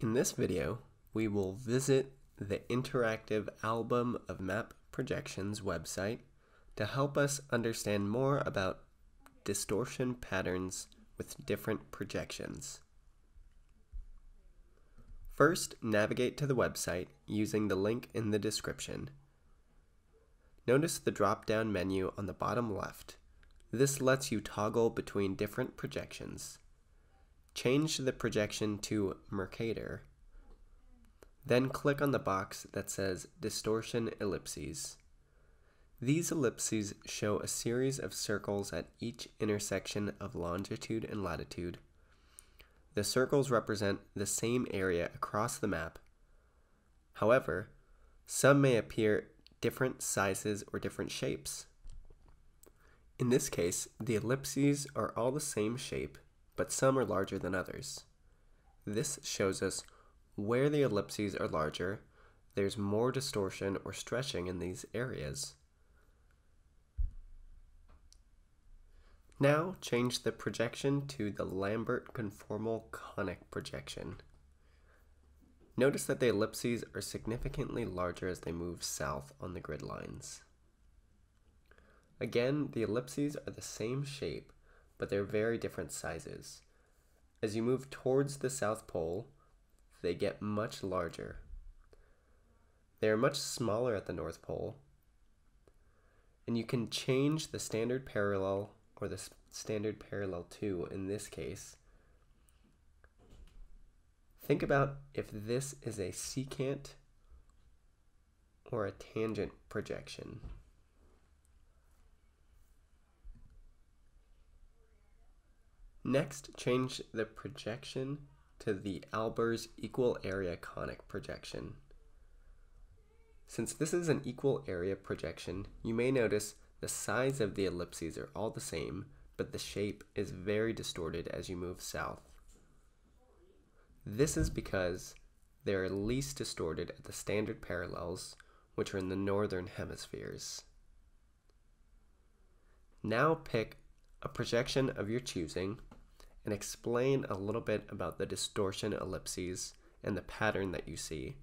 In this video, we will visit the Interactive Album of Map Projections website to help us understand more about distortion patterns with different projections. First, navigate to the website using the link in the description. Notice the drop-down menu on the bottom left. This lets you toggle between different projections. Change the projection to Mercator. Then click on the box that says Distortion Ellipses. These ellipses show a series of circles at each intersection of longitude and latitude. The circles represent the same area across the map. However, some may appear different sizes or different shapes. In this case, the ellipses are all the same shape, but some are larger than others. This shows us where the ellipses are larger, there's more distortion or stretching in these areas. Now change the projection to the Lambert conformal conic projection. Notice that the ellipses are significantly larger as they move south on the grid lines. Again, the ellipses are the same shape, but they're very different sizes. As you move towards the South Pole, they get much larger. They are much smaller at the North Pole, and you can change the standard parallel or the standard parallel to in this case. Think about if this is a secant or a tangent projection. Next, change the projection to the Albers equal area conic projection. Since this is an equal area projection, you may notice the size of the ellipses are all the same, but the shape is very distorted as you move south. This is because they are least distorted at the standard parallels, which are in the northern hemispheres. Now pick a projection of your choosing and explain a little bit about the distortion ellipses and the pattern that you see